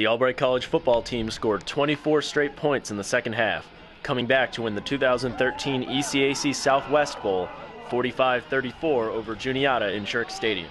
The Albright College football team scored 24 straight points in the second half, coming back to win the 2013 ECAC Southwest Bowl 45 34 over Juniata in Shirk Stadium.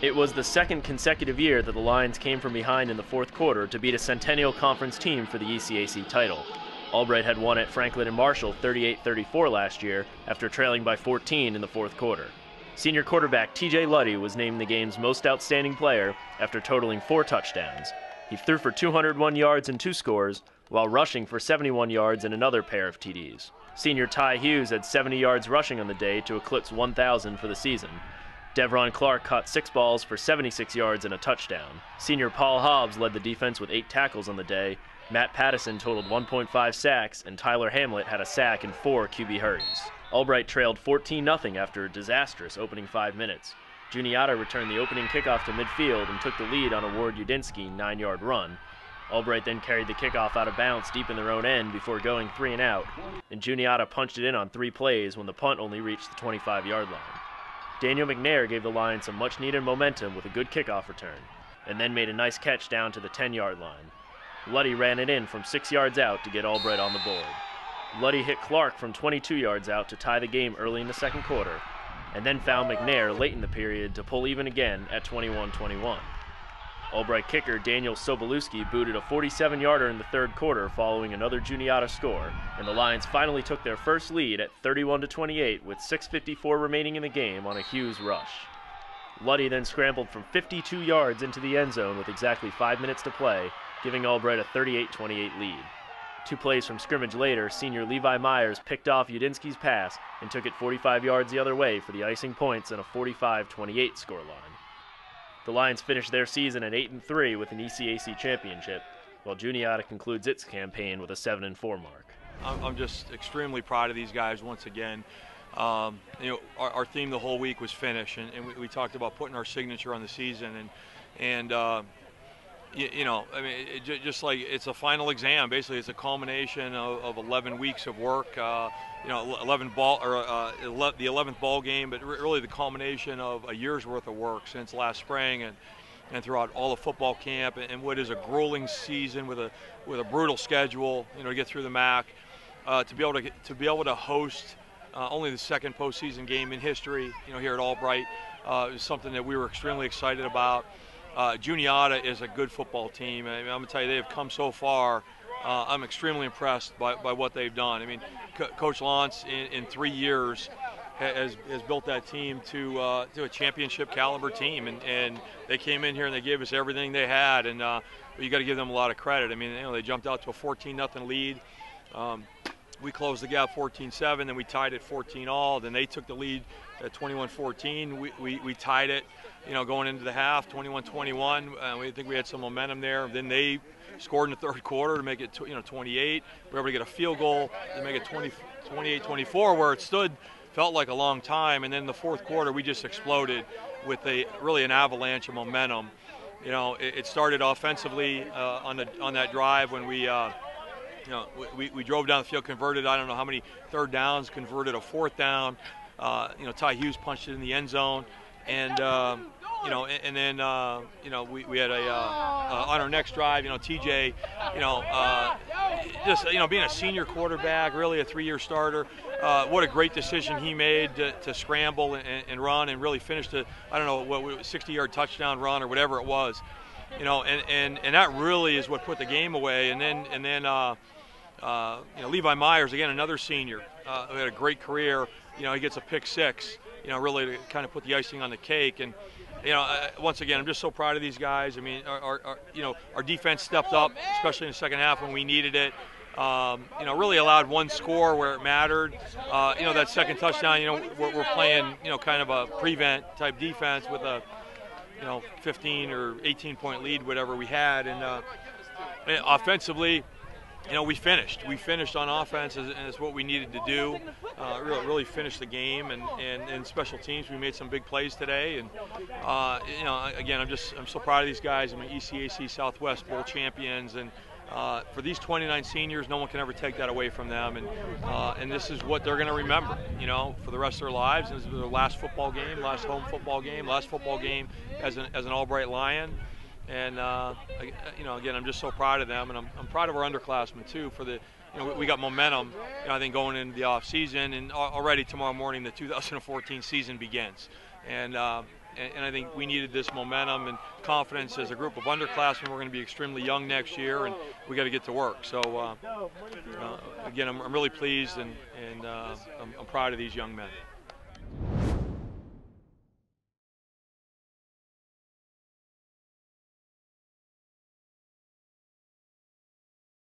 It was the second consecutive year that the Lions came from behind in the fourth quarter to beat a Centennial Conference team for the ECAC title. Albright had won at Franklin and Marshall 38 34 last year after trailing by 14 in the fourth quarter. Senior quarterback TJ Luddy was named the game's most outstanding player after totaling four touchdowns. He threw for 201 yards and two scores, while rushing for 71 yards and another pair of TDs. Senior Ty Hughes had 70 yards rushing on the day to eclipse 1,000 for the season. Devron Clark caught six balls for 76 yards and a touchdown. Senior Paul Hobbs led the defense with eight tackles on the day. Matt Pattison totaled 1.5 sacks, and Tyler Hamlet had a sack and four QB hurries. Albright trailed 14 0 after a disastrous opening five minutes. Juniata returned the opening kickoff to midfield and took the lead on a Ward Udinsky nine yard run. Albright then carried the kickoff out of bounds deep in their own end before going three and out, and Juniata punched it in on three plays when the punt only reached the 25 yard line. Daniel McNair gave the Lions some much needed momentum with a good kickoff return, and then made a nice catch down to the 10 yard line. Luddy ran it in from six yards out to get Albright on the board. Luddy hit Clark from 22 yards out to tie the game early in the second quarter, and then found McNair late in the period to pull even again at 21 21. Albright kicker Daniel Sobolewski booted a 47 yarder in the third quarter following another Juniata score, and the Lions finally took their first lead at 31 28 with 6.54 remaining in the game on a Hughes rush. Luddy then scrambled from 52 yards into the end zone with exactly five minutes to play, giving Albright a 38 28 lead. Two plays from scrimmage later, senior Levi Myers picked off Udinsky's pass and took it 45 yards the other way for the icing points and a 45 28 scoreline. The Lions finished their season at 8 and 3 with an ECAC championship, while Juniata concludes its campaign with a 7 and 4 mark. I'm just extremely proud of these guys once again. Um, you know, our, our, theme the whole week was finish, and, and we, we, talked about putting our signature on the season, and and uh, you, you, know, I mean, it, just like it's a final exam. Basically, it's a culmination of, of 11 weeks of work. Uh, you know, 11 ball or uh, the 11th ball game, but really the culmination of a year's worth of work since last spring and and throughout all the football camp and what is a grueling season with a with a brutal schedule. You know, to get through the MAC, uh, to be able to to be able to host uh, only the second postseason game in history. You know, here at Albright uh, is something that we were extremely excited about. Uh, Juniata is a good football team. I am going to tell you, they have come so far. Uh, I'm extremely impressed by, by what they've done. I mean, Co- Coach Launtz in, in, three years has, has built that team to uh, to a championship caliber team, and, and they came in here and they gave us everything they had, and uh, you got to give them a lot of credit. I mean, you know, they jumped out to a 14 nothing lead. Um, we closed the gap 14-7, then we tied it 14 all. Then they took the lead at 21-14. We, we, we tied it you know, going into the half, 21-21. Uh, we think we had some momentum there. Then they scored in the third quarter to make it, you know, 28. We were able to get a field goal to make it 20, 28-24, where it stood felt like a long time. And then in the fourth quarter, we just exploded with a really an avalanche of momentum. You know, it, it started offensively uh, on the on that drive when we. Uh, you know, we, we drove down the field, converted. I don't know how many third downs, converted a fourth down. Uh, you know, Ty Hughes punched it in the end zone, and um, you know, and, and then uh, you know we, we had a uh, uh, on our next drive, you know, TJ, you know, uh, just you know being a senior quarterback, really a three-year starter. Uh, what a great decision he made to, to scramble and, and, run and really finish the I don't know what 60-yard touchdown run or whatever it was, you know, and, and, and that really is what put the game away. And then and then uh, you know Levi Myers again, another senior who had a great career. You know, he gets a pick six. You know, really to kind of put the icing on the cake and you know, uh, once again, I'm just so proud of these guys. I mean, our, our, our, you know, our defense stepped up, especially in the second half when we needed it. Um, you know, really allowed one score where it mattered. Uh, you know, that second touchdown. You know, we're, we're, playing, you know, kind of a prevent type defense with a, you know, 15 or 18 point lead, whatever we had, and uh, offensively you know, we finished. We finished on offense, and it's what we needed to do. Uh, really, really finish the game, and, and, and special teams. We made some big plays today, and uh, you know, again, I'm just I'm so proud of these guys. I'm an ECAC Southwest Bowl champions, and uh, for these 29 seniors, no one can ever take that away from them, and uh, and this is what they're going to remember, you know, for the rest of their lives. And this is their last football game, last home football game, last football game as an as an Albright Lion And uh, I, you know, again, I'm just so proud of them, and I'm, I'm proud of our underclassmen too for the. You know, we, we got momentum. You know, I think going into the off season, and already tomorrow morning the 2014 season begins. And uh, and, and I think we needed this momentum and confidence as a group of underclassmen. We're going to be extremely young next year, and we got to get to work. So uh, uh, again, I'm, I'm really pleased and and uh, I'm, I'm proud of these young men.